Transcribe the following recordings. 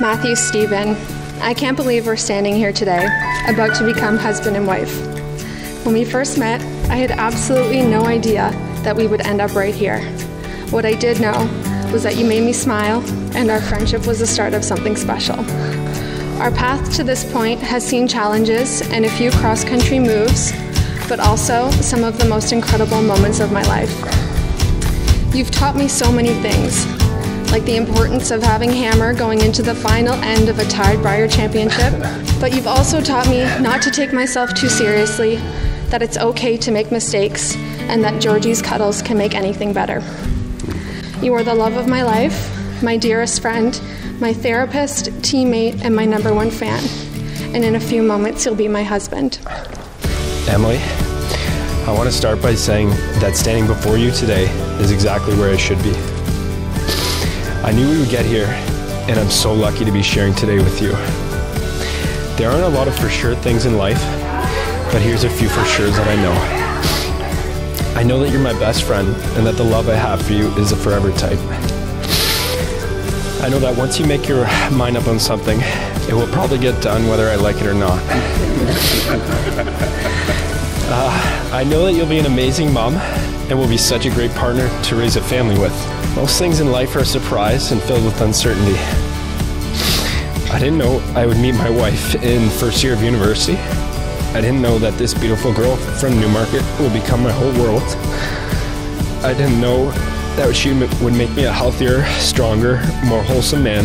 Matthew Stephen, I can't believe we're standing here today, about to become husband and wife. When we first met, I had absolutely no idea that we would end up right here. What I did know was that you made me smile, and our friendship was the start of something special. Our path to this point has seen challenges and a few cross country moves, but also some of the most incredible moments of my life. You've taught me so many things, like the importance of having hammer going into the final end of a tied Brier championship, but you've also taught me not to take myself too seriously, that it's okay to make mistakes, and that Georgie's cuddles can make anything better. You are the love of my life, my dearest friend, my therapist, teammate, and my number one fan. And in a few moments, you'll be my husband. Emily, I want to start by saying that standing before you today is exactly where I should be. I knew we would get here, and I'm so lucky to be sharing today with you. There aren't a lot of for sure things in life, but here's a few for sures that I know. I know that you're my best friend, and that the love I have for you is a forever type. I know that once you make your mind up on something, it will probably get done whether I like it or not. Uh, I know that you'll be an amazing mom and will be such a great partner to raise a family with. Most things in life are a surprise and filled with uncertainty. I didn't know I would meet my wife in first year of university. I didn't know that this beautiful girl from Newmarket would become my whole world. I didn't know that she would make me a healthier, stronger, more wholesome man.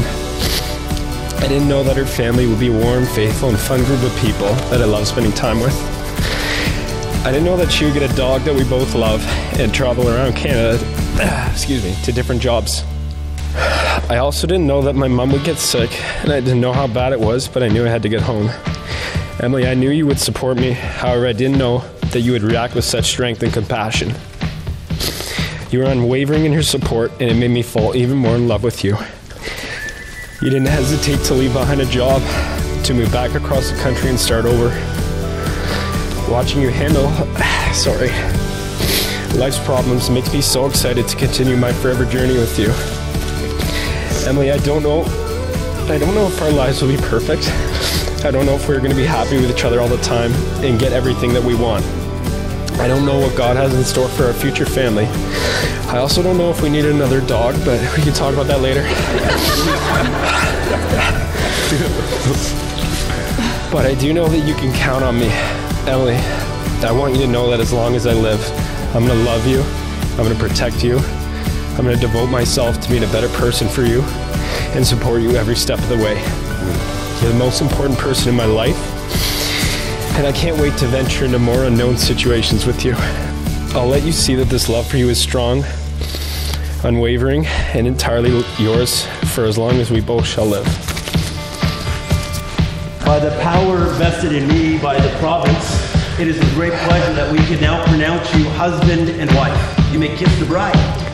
I didn't know that her family would be a warm, faithful, and fun group of people that I love spending time with. I didn't know that she would get a dog that we both love and travel around Canada, excuse me, to different jobs. I also didn't know that my mom would get sick, and I didn't know how bad it was, but I knew I had to get home. Emily, I knew you would support me. However, I didn't know that you would react with such strength and compassion. You were unwavering in your support, and it made me fall even more in love with you. You didn't hesitate to leave behind a job, to move back across the country and start over watching you handle, sorry, life's problems makes me so excited to continue my forever journey with you. Emily, I don't know, I don't know if our lives will be perfect. I don't know if we're going to be happy with each other all the time and get everything that we want. I don't know what God has in store for our future family. I also don't know if we need another dog, but we can talk about that later. but I do know that you can count on me. Emily, I want you to know that as long as I live, I'm going to love you. I'm going to protect you. I'm going to devote myself to being a better person for you and support you every step of the way. You're the most important person in my life, and I can't wait to venture into more unknown situations with you. I'll let you see that this love for you is strong, unwavering, and entirely yours for as long as we both shall live. By the power vested in me by the province, it is with great pleasure that we can now pronounce you husband and wife. You may kiss the bride.